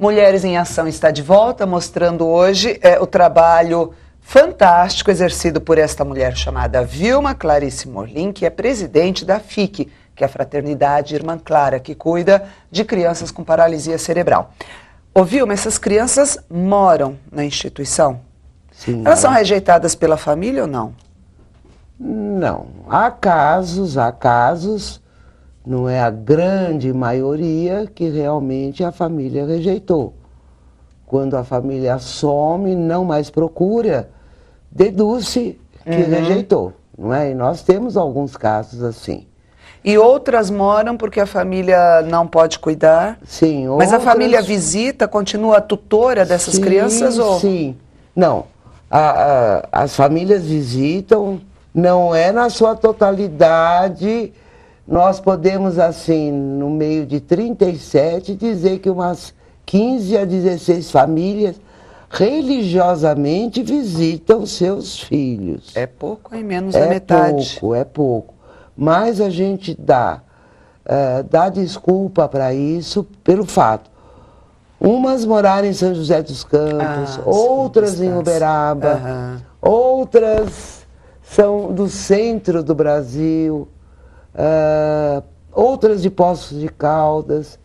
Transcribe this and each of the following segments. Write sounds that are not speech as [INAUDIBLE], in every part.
Mulheres em Ação está de volta, mostrando hoje é, o trabalho fantástico exercido por esta mulher chamada Vilma Clarice Morlin, que é presidente da FIC, que é a Fraternidade Irmã Clara, que cuida de crianças com paralisia cerebral. Ô Vilma, essas crianças moram na instituição? Sim. Elas são rejeitadas pela família ou não? Não. Há casos, há casos, não é a grande maioria que realmente a família rejeitou. Quando a família some, não mais procura, deduz-se que Uhum. rejeitou. Não é? E nós temos alguns casos assim. E outras moram porque a família não pode cuidar? Sim, Mas a outras- família visita, continua a tutora dessas Sim, crianças? Ou... Sim. Não. A- a- as famílias visitam, não é na sua totalidade. Nós podemos, assim, no meio de 37, dizer que umas 15 a 16 famílias religiosamente visitam seus filhos. É pouco, hein? Menos da metade. pouco, é pouco. Mas a gente dá, eh, dá desculpa para isso pelo fato. Umas moraram em São José dos Campos, Ah, outras sim, em. Uberaba, outras são do centro do Brasil, ah, outras de Poços de Caldas.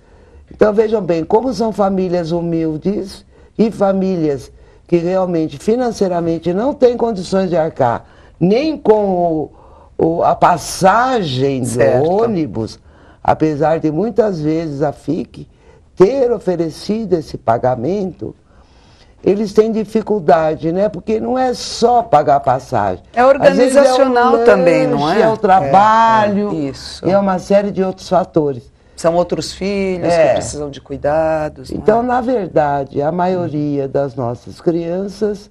Então vejam bem, como são famílias humildes e famílias que realmente financeiramente não têm condições de arcar nem com o- o- a passagem do Certo. ônibus, apesar de muitas vezes a FIC ter oferecido esse pagamento, eles têm dificuldade, né? Porque não é só pagar passagem. É vezes organizacional o também, não é? É o trabalho, É, é, isso. e é uma série de outros fatores. São outros filhos É. que precisam de cuidados. Então, é? na verdade, a maioria das nossas crianças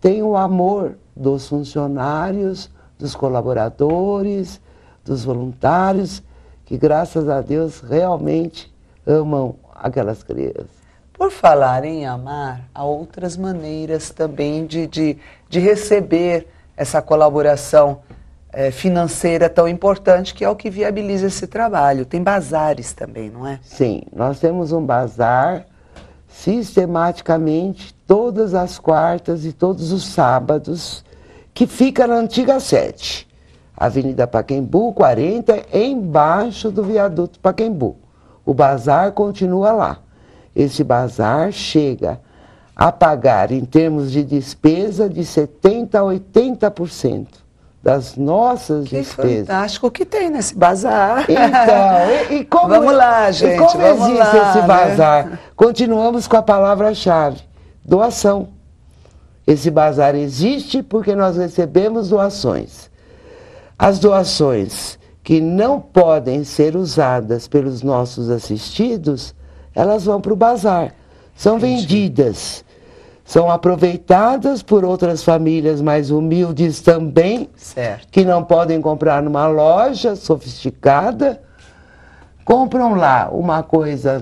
tem o amor dos funcionários, dos colaboradores, dos voluntários, que graças a Deus realmente amam aquelas crianças. Por falar em amar, há outras maneiras também de, de, de receber essa colaboração eh, financeira tão importante, que é o que viabiliza esse trabalho. Tem bazares também, não é? Sim, nós temos um bazar sistematicamente todas as quartas e todos os sábados, que fica na antiga sede. Avenida Paquembu, 40, embaixo do viaduto Paquembu. O bazar continua lá. Esse bazar chega a pagar, em termos de despesa, de 70% a 80% das nossas Que despesas. fantástico o que tem nesse bazar. Então, e, e [LAUGHS] como, Vamos lá, e gente, como vamos existe lá, esse né? bazar? Continuamos com a palavra-chave: doação. Esse bazar existe porque nós recebemos doações. As doações que não podem ser usadas pelos nossos assistidos, elas vão para o bazar. São vendidas. São aproveitadas por outras famílias mais humildes também, Certo. que não podem comprar numa loja sofisticada, compram lá uma coisa,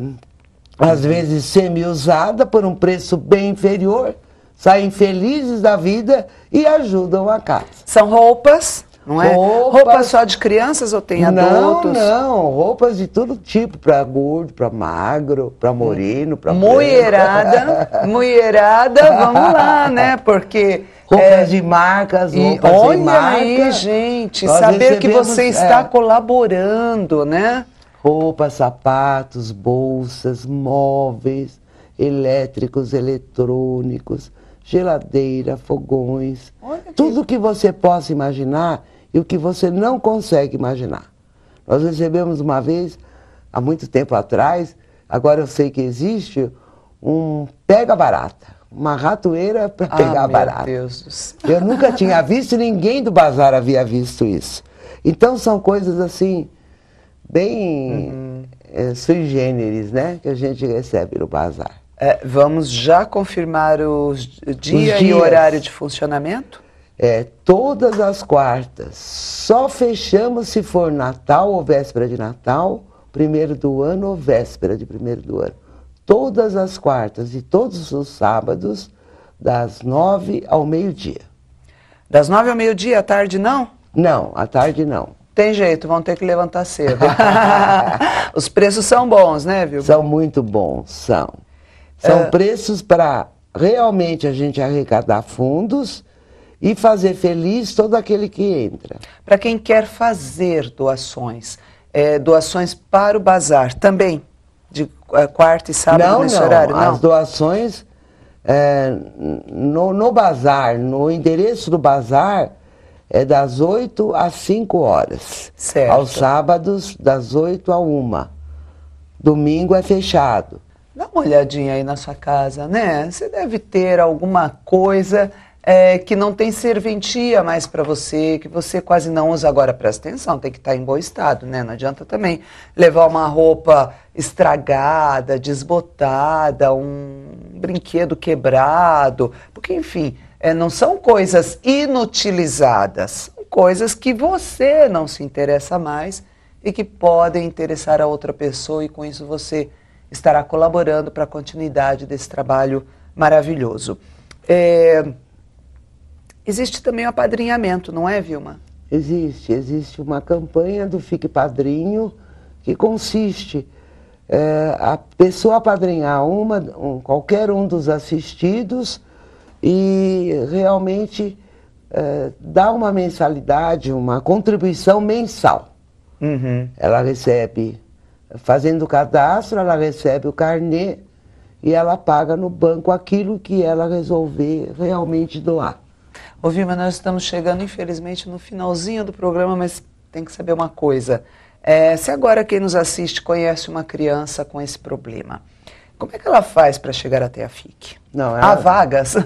às vezes semi-usada, por um preço bem inferior, saem felizes da vida e ajudam a casa. São roupas, não é? Roupas. Roupas só de crianças ou tem não, adultos? não, roupas de todo tipo, para gordo, para magro, para moreno, para Mulherada, [LAUGHS] mulherada, vamos lá, né? Porque Roupas é, de marcas, e roupas olha sem marca. aí, gente, saber que você está é, colaborando, né? Roupas, sapatos, bolsas, móveis, elétricos, eletrônicos, geladeira, fogões. Olha que- Tudo que você possa imaginar e o que você não consegue imaginar. Nós recebemos uma vez, há muito tempo atrás, agora eu sei que existe, um pega-barata. Uma ratoeira para pegar ah, barata. Meu Deus do céu. Eu nunca tinha visto, ninguém do bazar havia visto isso. Então são coisas assim, bem Uhum. eh, sui generis, né? Que a gente recebe no bazar. É, vamos já confirmar os, dia Os e horário de funcionamento? É, todas as quartas. Só fechamos se for Natal ou véspera de Natal, primeiro do ano ou véspera de primeiro do ano. Todas as quartas e todos os sábados, das nove ao meio-dia. Das nove ao meio-dia, à tarde não? Não, à tarde não. Tem jeito, vão ter que levantar cedo. [LAUGHS] [LAUGHS] Os preços são bons, né, viu? São muito bons, são. São é... preços para realmente a gente arrecadar fundos e fazer feliz todo aquele que entra. Para quem quer fazer doações, é, doações para o bazar também, de é, quarta e sábado não, nesse não. horário? Não, as doações é, no, no bazar, no endereço do bazar, é das 8 às 5 horas. Certo. Aos sábados, das 8 a 1. Domingo é fechado. Dá uma olhadinha aí na sua casa, né? Você deve ter alguma coisa é, que não tem serventia mais para você, que você quase não usa agora. Presta atenção, tem que estar tá em bom estado, né? Não adianta também levar uma roupa estragada, desbotada, um brinquedo quebrado, porque enfim, é, não são coisas inutilizadas, são coisas que você não se interessa mais e que podem interessar a outra pessoa e com isso você estará colaborando para a continuidade desse trabalho maravilhoso. É, existe também o apadrinhamento, não é, Vilma? Existe, existe uma campanha do Fique Padrinho que consiste é, a pessoa apadrinhar uma, um, qualquer um dos assistidos e realmente é, dar uma mensalidade, uma contribuição mensal. Uhum. Ela recebe Fazendo o cadastro, ela recebe o carnê e ela paga no banco aquilo que ela resolver realmente doar. Ô Vilma, nós estamos chegando, infelizmente, no finalzinho do programa, mas tem que saber uma coisa. É, se agora quem nos assiste conhece uma criança com esse problema, como é que ela faz para chegar até a FIC? Não, ela... [LAUGHS] Há vagas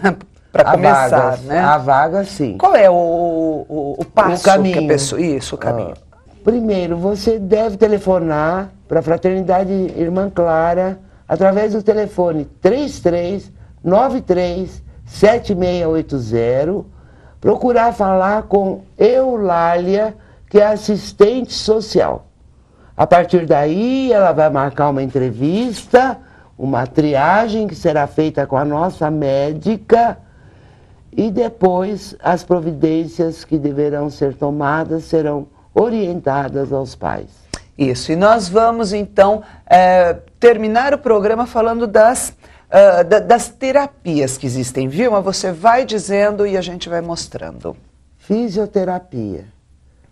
para começar, vagas, né? Há vagas, sim. Qual é o, o, o passo o caminho. que a pessoa... Isso, o caminho. Ah, primeiro, você deve telefonar para a Fraternidade Irmã Clara através do telefone 3393 7680, procurar falar com Eulália, que é assistente social. A partir daí, ela vai marcar uma entrevista, uma triagem que será feita com a nossa médica e depois as providências que deverão ser tomadas serão orientadas aos pais. Isso, e nós vamos então é, terminar o programa falando das, uh, da, das terapias que existem. Vilma, você vai dizendo e a gente vai mostrando. Fisioterapia.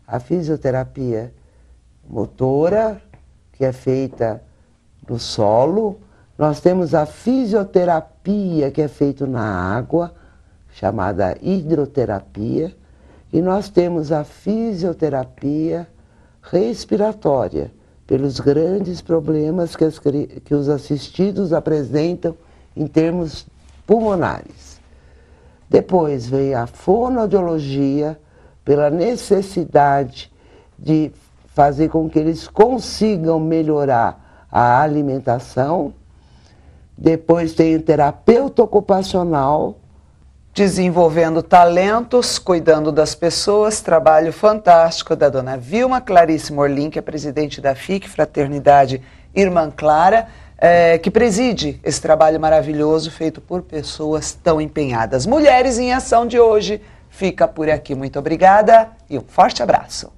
A fisioterapia motora, que é feita no solo. Nós temos a fisioterapia, que é feita na água, chamada hidroterapia. E nós temos a fisioterapia respiratória, pelos grandes problemas que, as, que os assistidos apresentam em termos pulmonares. Depois vem a fonoaudiologia, pela necessidade de fazer com que eles consigam melhorar a alimentação. Depois tem o terapeuta ocupacional, desenvolvendo talentos, cuidando das pessoas, trabalho fantástico da dona Vilma Clarice Morlin, que é presidente da FIC, Fraternidade Irmã Clara, é, que preside esse trabalho maravilhoso feito por pessoas tão empenhadas. Mulheres em Ação de hoje fica por aqui. Muito obrigada e um forte abraço.